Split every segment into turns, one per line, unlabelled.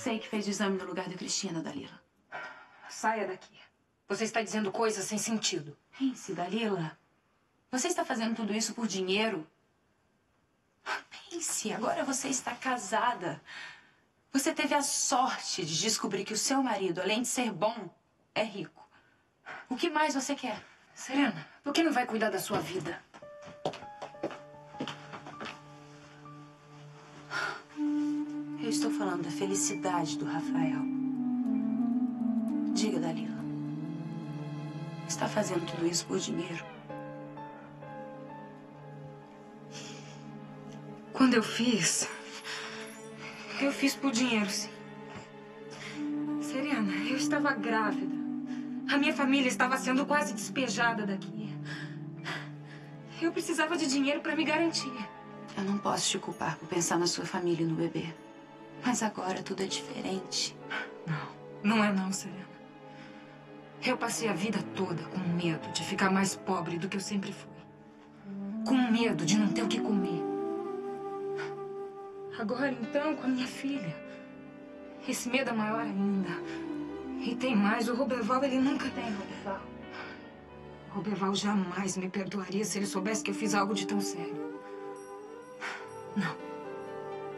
Você que fez o exame no lugar da Cristina, Dalila.
Saia daqui. Você está dizendo coisas sem sentido.
Pense, Dalila. Você está fazendo tudo isso por dinheiro? Pense, agora você está casada. Você teve a sorte de descobrir que o seu marido, além de ser bom, é rico. O que mais você quer?
Serena, por que não vai cuidar da sua vida?
Estou falando da felicidade do Rafael. Diga, Dalila. Está fazendo tudo isso por dinheiro?
Quando eu fiz. Eu fiz por dinheiro, sim. Serena, eu estava grávida. A minha família estava sendo quase despejada daqui. Eu precisava de dinheiro para me garantir.
Eu não posso te culpar por pensar na sua família e no bebê. Mas agora tudo é diferente.
Não, não é não, Serena. Eu passei a vida toda com medo de ficar mais pobre do que eu sempre fui. Com medo de não ter o que comer. Agora, então, com a minha filha. Esse medo é maior ainda. E tem mais, o Roberval, ele nunca tem, Roberval. O Roberval jamais me perdoaria se ele soubesse que eu fiz algo de tão sério. Não.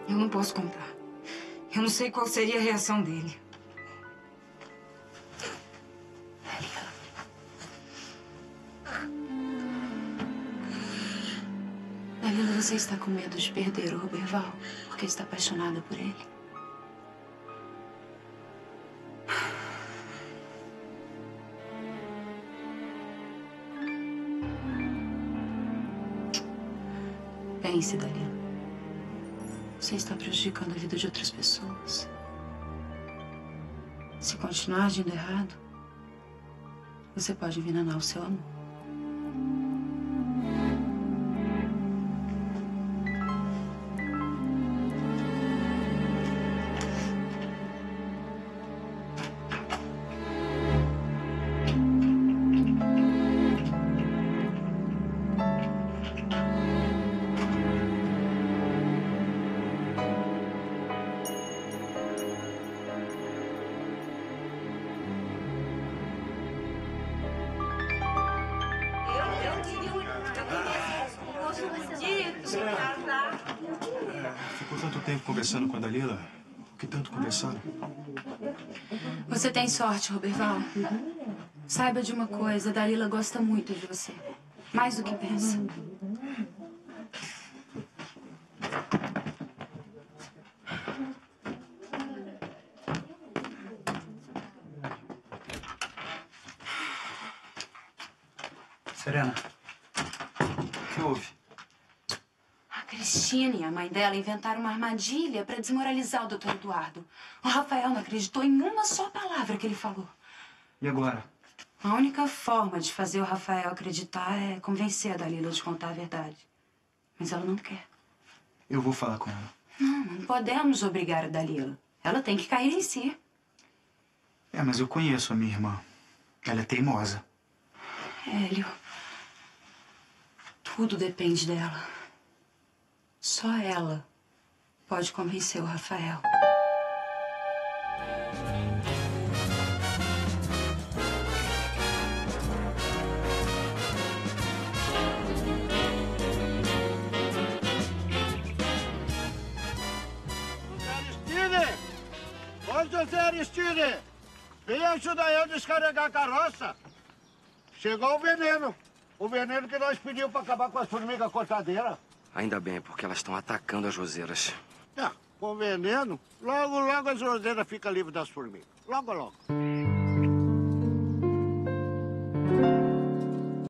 Eu não posso contar. Eu não sei qual seria a reação dele.
Dalila, você está com medo de perder o Roberval porque está apaixonada por ele? Pense, Dalila. Você está prejudicando a vida de outras pessoas. Se continuar agindo errado, você pode envenenar o seu amor.
Ficou tanto tempo conversando com a Dalila. O que tanto conversaram?
Você tem sorte, Roberval. Saiba de uma coisa, a Dalila gosta muito de você. Mais do que pensa.
Serena, o que houve?
Cristina e a mãe dela inventaram uma armadilha para desmoralizar o doutor Eduardo. O Rafael não acreditou em uma só palavra que ele falou.
E agora?
A única forma de fazer o Rafael acreditar é convencer a Dalila de contar a verdade. Mas ela não quer.
Eu vou falar com ela.
Não, não podemos obrigar a Dalila. Ela tem que cair em si.
É, mas eu conheço a minha irmã. Ela é teimosa.
Hélio, tudo depende dela. Só ela pode convencer o Rafael.
José Aristide! Vem ajudar eu a descarregar a carroça. Chegou o veneno. O veneno que nós pedimos para acabar com as formigas cortadeiras.
Ainda bem, porque elas estão atacando as roseiras.
Ah, com veneno, logo, logo as roseiras ficam livres das formigas. Logo, logo.